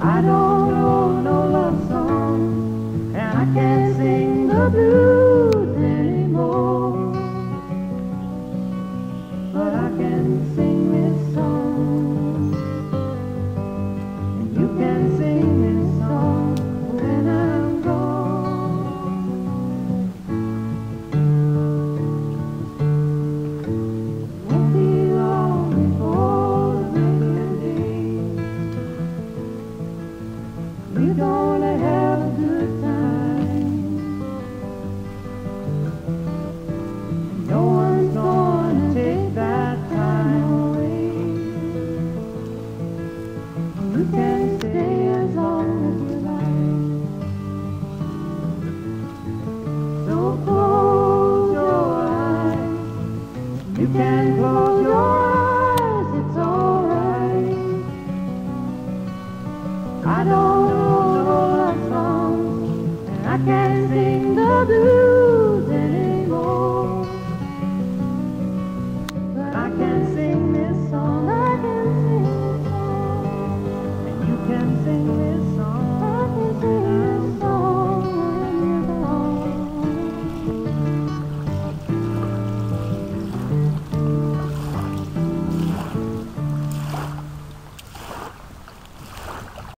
I don't know no love song, and I can't sing the blues We're gonna have a good time. No one's gonna take that time away. You can stay as long as you like. So close your eyes. You can close your eyes, it's alright. I don't can't sing the blues anymore. But I can sing this song, I can sing this song, and you can sing this song.